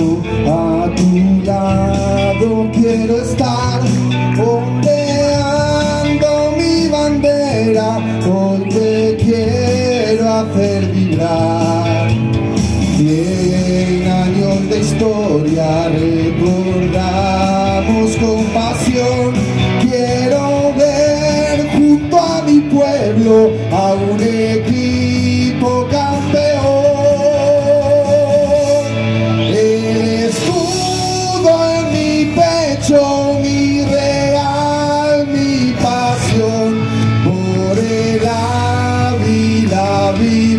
a tu lado quiero estar ondeando mi bandera hoy te quiero hacer vibrar. Cien años de historia recordamos con pasión. Quiero ver junto a mi pueblo a un equipo We.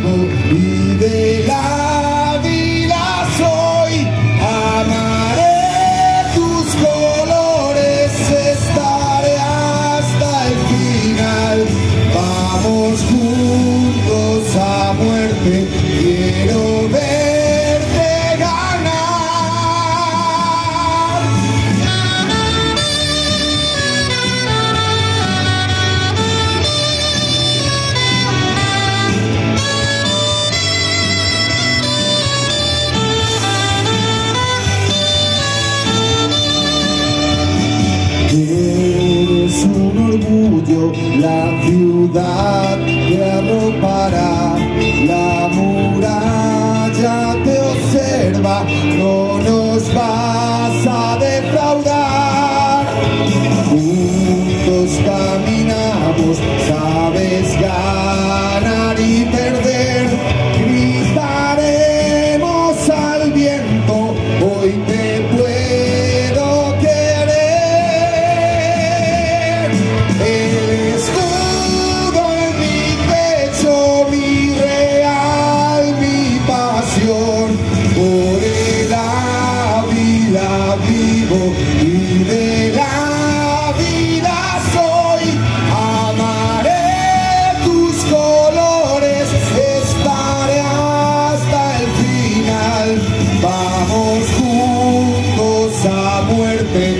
La ciudad te arropará, la muralla te observa, no nos vas a defraudar. Juntos. day.